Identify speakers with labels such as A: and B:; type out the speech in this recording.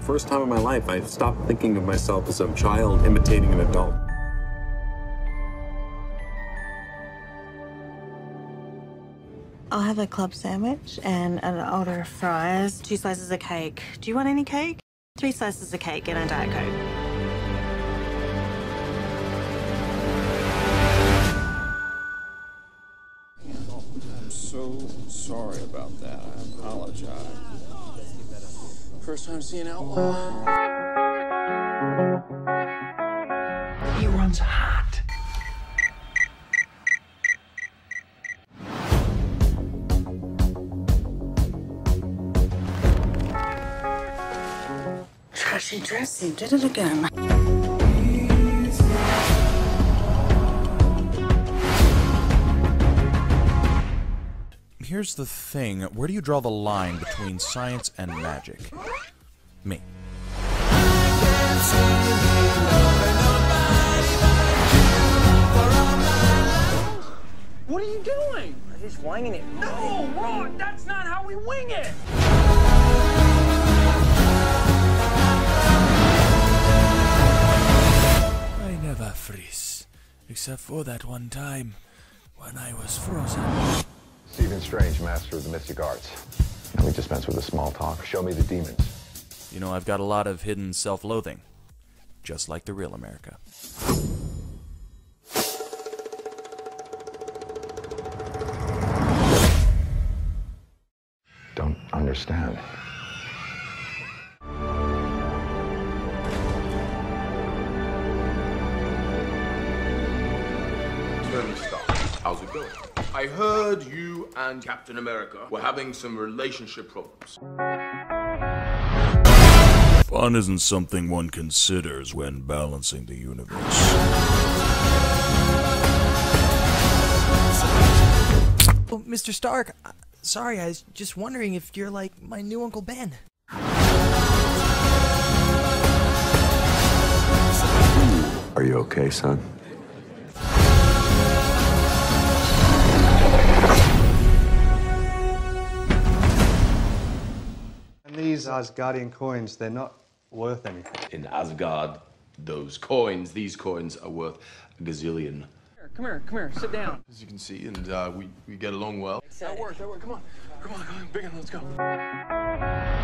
A: the first time in my life, I stopped thinking of myself as a child imitating an adult.
B: I'll have a club sandwich and an order of fries, two slices of cake. Do you want any cake? Three slices of cake and a Diet Coke.
C: I'm so sorry about that. I apologize. First time seeing Outlaw.
D: He runs hot.
B: Trashy dressy, did it again.
E: Here's the thing where do you draw the line between science and magic? Me.
D: What are you doing?
F: Just winging it.
D: No, Ron, that's not how we wing it.
G: I never freeze, except for that one time when I was frozen.
H: Stephen Strange, master of the mystic arts. Let me dispense with the small talk. Show me the demons.
E: You know, I've got a lot of hidden self loathing, just like the real America.
H: Don't understand.
C: Tony Stark, how's it going? I heard you and Captain America were having some relationship problems.
G: Fun isn't something one considers when balancing the universe.
F: Oh, Mr. Stark, uh, sorry, I was just wondering if you're like my new Uncle Ben.
H: Are you okay, son?
I: Asgardian coins, they're not worth anything.
C: In Asgard, those coins, these coins are worth a gazillion.
D: Come here, come here, sit down.
C: As you can see, and uh, we, we get along well.
D: That worked, that worked. Come on, come on, come on, big one, let's go.